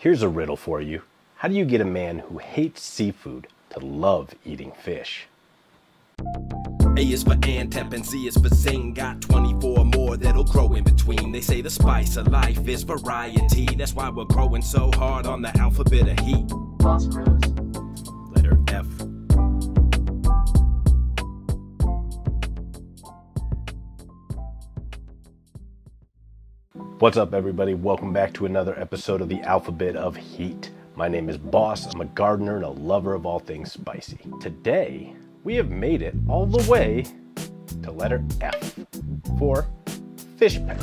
Here's a riddle for you. How do you get a man who hates seafood to love eating fish? A is for Antep and Z is for Zing. Got 24 more that'll grow in between. They say the spice of life is variety. That's why we're growing so hard on the alphabet of heat. Letter F. What's up, everybody? Welcome back to another episode of the Alphabet of Heat. My name is Baus. I'm a gardener and a lover of all things spicy. Today, we have made it all the way to letter F for fish pepper.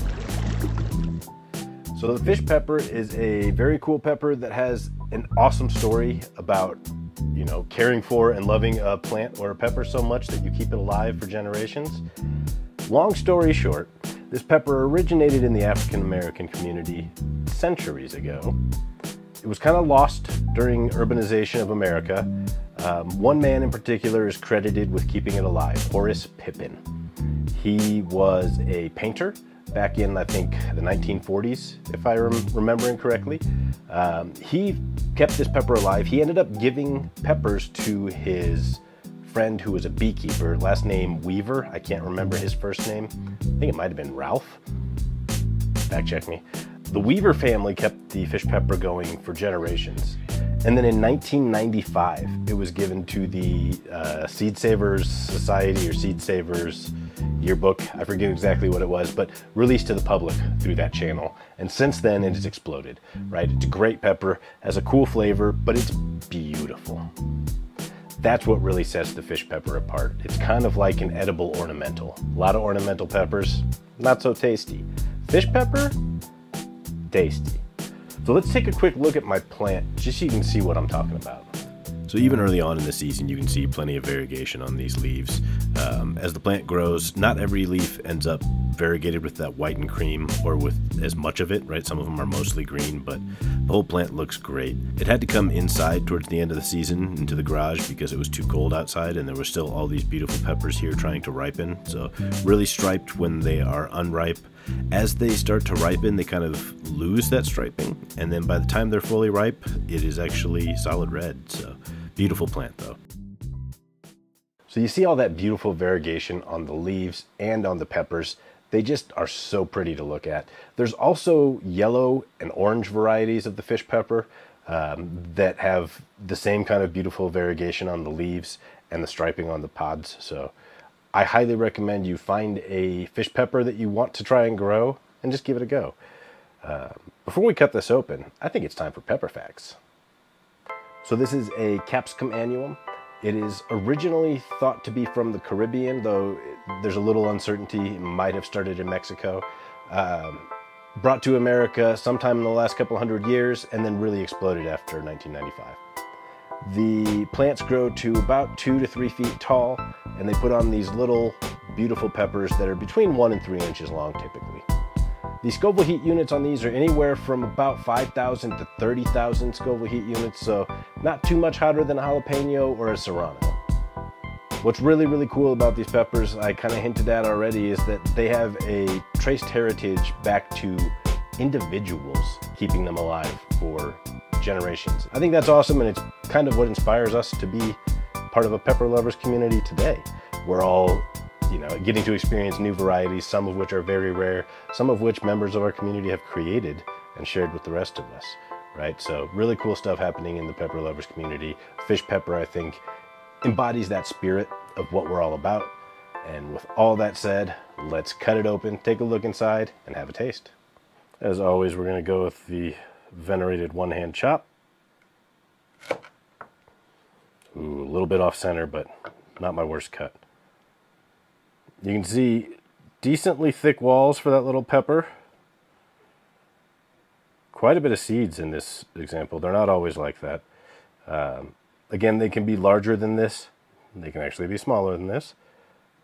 So, the fish pepper is a very cool pepper that has an awesome story about, you know, caring for and loving a plant or a pepper so much that you keep it alive for generations. Long story short, this pepper originated in the African American community centuries ago. It was kind of lost during urbanization of America. Um, one man in particular is credited with keeping it alive, Horace Pippin. He was a painter back in, I think, the 1940s, if I rem- remembering correctly. Um, he kept this pepper alive. He ended up giving peppers to his friend who was a beekeeper, last name Weaver. I can't remember his first name. I think it might have been Ralph. Fact check me. The Weaver family kept the fish pepper going for generations. And then in 1995, it was given to the uh, Seed Savers Society or Seed Savers yearbook. I forget exactly what it was, but released to the public through that channel. And since then, it has exploded, right? It's a great pepper, has a cool flavor, but it's beautiful. That's what really sets the fish pepper apart. It's kind of like an edible ornamental. A lot of ornamental peppers, not so tasty. Fish pepper, tasty. So let's take a quick look at my plant just so you can see what I'm talking about. So even early on in the season, you can see plenty of variegation on these leaves. Um, as the plant grows, not every leaf ends up variegated with that white and cream or with as much of it, right? Some of them are mostly green, but the whole plant looks great. It had to come inside towards the end of the season into the garage because it was too cold outside and there were still all these beautiful peppers here trying to ripen. So really striped when they are unripe. As they start to ripen, they kind of lose that striping, and then by the time they're fully ripe, it is actually solid red. So beautiful plant though. So you see all that beautiful variegation on the leaves and on the peppers. They just are so pretty to look at. There's also yellow and orange varieties of the fish pepper um, that have the same kind of beautiful variegation on the leaves and the striping on the pods. So I highly recommend you find a fish pepper that you want to try and grow and just give it a go. Uh, before we cut this open, I think it's time for pepper facts. So this is a capsicum annuum. It is originally thought to be from the Caribbean, though there's a little uncertainty. It might have started in Mexico. Um, brought to America sometime in the last couple hundred years, and then really exploded after 1995. The plants grow to about two to three feet tall, and they put on these little beautiful peppers that are between one and three inches long typically. The Scoville heat units on these are anywhere from about 5,000 to 30,000 Scoville heat units, so not too much hotter than a jalapeno or a serrano. What's really, really cool about these peppers, I kind of hinted at already, is that they have a traced heritage back to individuals keeping them alive for generations. I think that's awesome, and it's kind of what inspires us to be part of a pepper lovers community today. We're all you know, getting to experience new varieties, some of which are very rare, some of which members of our community have created and shared with the rest of us, right? So, really cool stuff happening in the pepper lovers community. Fish pepper, I think, embodies that spirit of what we're all about. And with all that said, let's cut it open, take a look inside, and have a taste. As always, we're going to go with the venerated one hand chop. Ooh, a little bit off center, but not my worst cut. You can see decently thick walls for that little pepper. Quite a bit of seeds in this example. They're not always like that. Um, again, they can be larger than this. They can actually be smaller than this.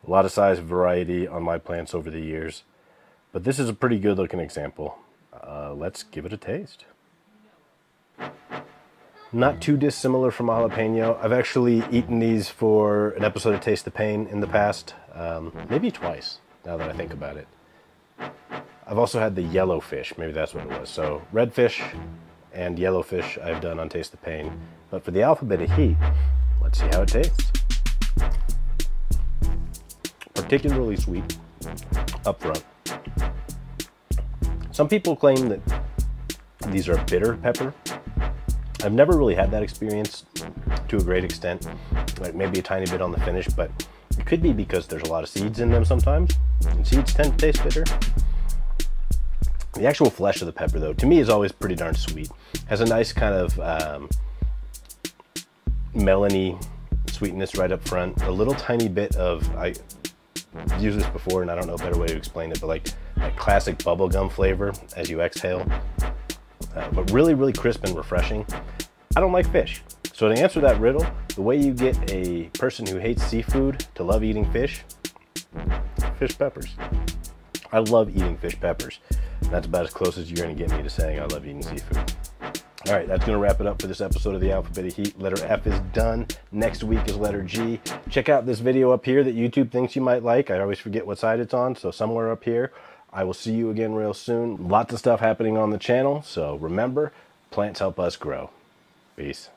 A lot of size variety on my plants over the years. But this is a pretty good looking example. Uh, let's give it a taste. Not too dissimilar from a jalapeno. I've actually eaten these for an episode of Taste the Pain in the past. Um, maybe twice, now that I think about it. I've also had the yellow fish. Maybe that's what it was. So red fish, and yellowfish I've done on Taste the Pain. But for the alphabet of heat, let's see how it tastes. Particularly sweet up front. Some people claim that these are bitter pepper. I've never really had that experience to a great extent, like maybe a tiny bit on the finish, but it could be because there's a lot of seeds in them sometimes, and seeds tend to taste bitter. The actual flesh of the pepper, though, to me is always pretty darn sweet. Has a nice kind of um, melony sweetness right up front. A little tiny bit of I used this before, and I don't know a better way to explain it, but like that classic bubblegum flavor as you exhale. Uh, but really, really crisp and refreshing. I don't like fish. So to answer that riddle, the way you get a person who hates seafood to love eating fish, fish peppers. I love eating fish peppers. That's about as close as you're going to get me to saying I love eating seafood. All right, that's going to wrap it up for this episode of the Alphabet of Heat. Letter F is done. Next week is letter G. Check out this video up here that YouTube thinks you might like. I always forget what side it's on, so somewhere up here. I will see you again real soon. Lots of stuff happening on the channel, so remember, plants help us grow. Peace.